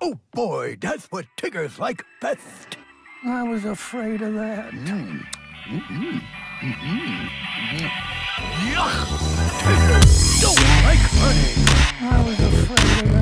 Oh boy, that's what Tiggers like best. I was afraid of that. Mm. Mm-hmm. Mm-hmm. Yuck! Tiggers don't like honey. I was afraid of that.